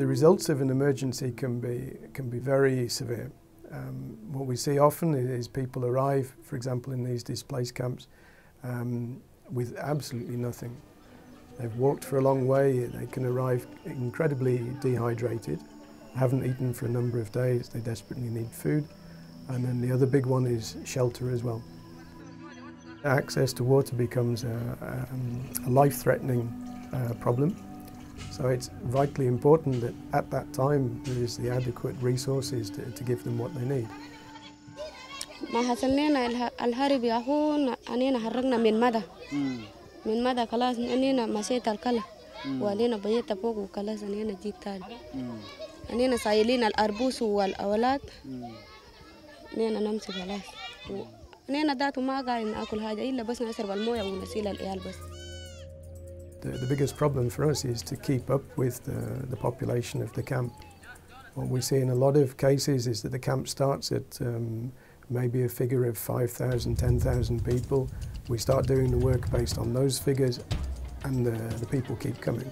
The results of an emergency can be, can be very severe. Um, what we see often is people arrive, for example, in these displaced camps um, with absolutely nothing. They've walked for a long way, they can arrive incredibly dehydrated, haven't eaten for a number of days, they desperately need food. And then the other big one is shelter as well. Access to water becomes a, a, a life-threatening uh, problem. So it's vitally important that at that time there is the adequate resources to, to give them what they need. ما حصلنا الهرب يا أخونا أنينا حرقنا من مدى. من مدى خلاص أنينا مشيت الكلا وأنينا بيت فوق وخلاص أنينا جيت تاني. أنينا سايلين الأربوس والأولاد. أنينا نمشي خلاص. أنينا ذاته ما قاعد نأكل حاجة إلا بس نشرب الموية ونسيل العيال بس. The, the biggest problem for us is to keep up with the, the population of the camp. What we see in a lot of cases is that the camp starts at um, maybe a figure of 5,000, 10,000 people. We start doing the work based on those figures and the, the people keep coming.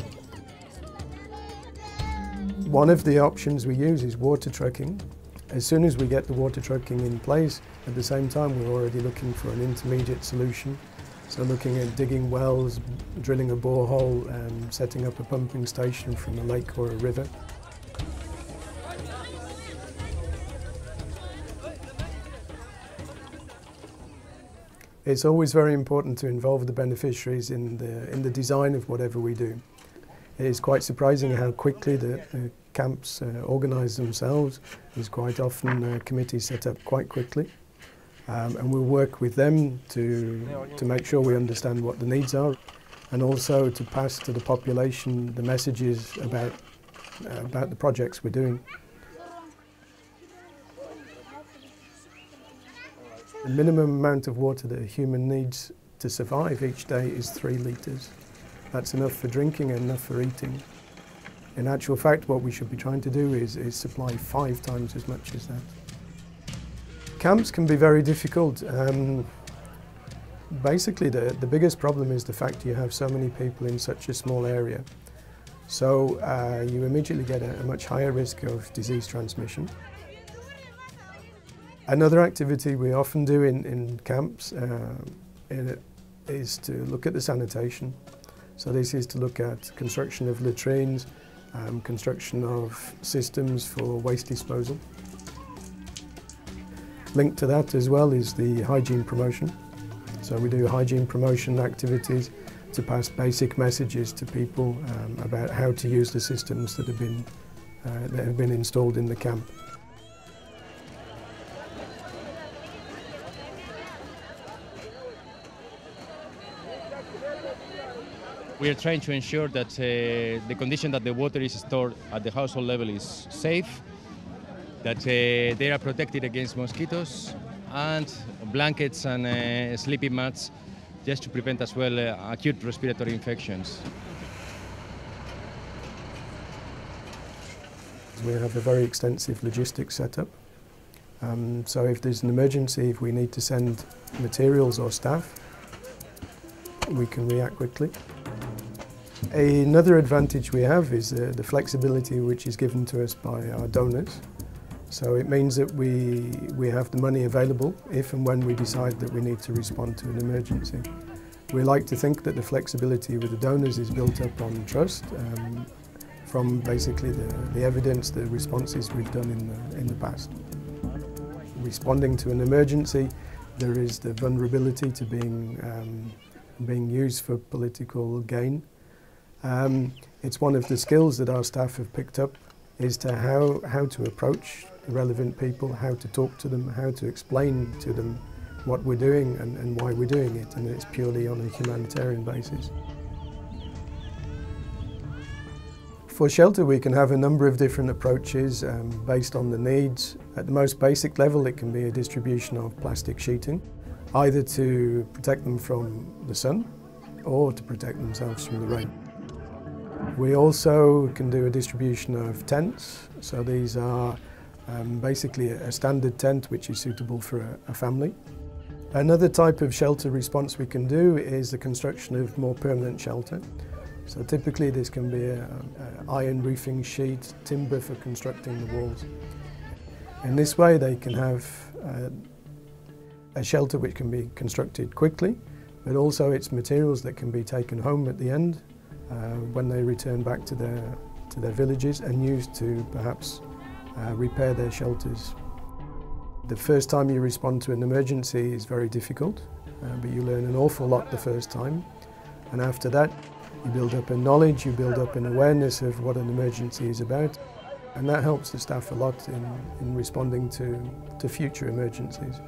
One of the options we use is water trucking. As soon as we get the water trucking in place, at the same time we're already looking for an intermediate solution so looking at digging wells, drilling a borehole, and setting up a pumping station from a lake or a river. It's always very important to involve the beneficiaries in the, in the design of whatever we do. It is quite surprising how quickly the, the camps uh, organise themselves. There's quite often uh, committees set up quite quickly. Um, and we'll work with them to, to make sure we understand what the needs are and also to pass to the population the messages about, uh, about the projects we're doing. The minimum amount of water that a human needs to survive each day is three litres. That's enough for drinking and enough for eating. In actual fact, what we should be trying to do is, is supply five times as much as that. Camps can be very difficult. Um, basically, the, the biggest problem is the fact you have so many people in such a small area. So uh, you immediately get a, a, much higher risk of disease transmission. Another activity we often do in, in camps uh, is to look at the sanitation. So this is to look at construction of latrines, um, construction of systems for waste disposal. Linked to that as well is the hygiene promotion. So we do hygiene promotion activities to pass basic messages to people um, about how to use the systems that have been, uh, that have been installed in the camp. We are trying to ensure that uh, the condition that the water is stored at the household level is safe, that uh, they are protected against mosquitoes, and blankets and uh, sleeping mats just to prevent as well uh, acute respiratory infections. We have a very extensive logistics setup. Um, so if there's an emergency, if we need to send materials or staff, we can react quickly. Another advantage we have is uh, the flexibility which is given to us by our donors. So it means that we, we have the money available if and when we decide that we need to respond to an emergency. We like to think that the flexibility with the donors is built up on trust um, from basically the, the evidence, the responses we've done in the, in the past. Responding to an emergency, there is the vulnerability to being, um, being used for political gain. Um, it's one of the skills that our staff have picked up is to how, how to approach relevant people, how to talk to them, how to explain to them what we're doing and, and why we're doing it, and it's purely on a humanitarian basis. For shelter, we can have a number of different approaches um, based on the needs. At the most basic level, it can be a distribution of plastic sheeting, either to protect them from the sun or to protect themselves from the rain. We also can do a distribution of tents. So these are um, basically a standard tent which is suitable for a, a family. Another type of shelter response we can do is the construction of more permanent shelter. So typically this can be a, a iron roofing sheet, timber for constructing the walls. In this way they can have uh, a shelter which can be constructed quickly, but also it's materials that can be taken home at the end uh, when they return back to their, to their villages and used to perhaps uh, repair their shelters. The first time you respond to an emergency is very difficult, uh, but you learn an awful lot the first time. And after that, you build up a knowledge, you build up an awareness of what an emergency is about. And that helps the staff a lot in, in responding to, to future emergencies.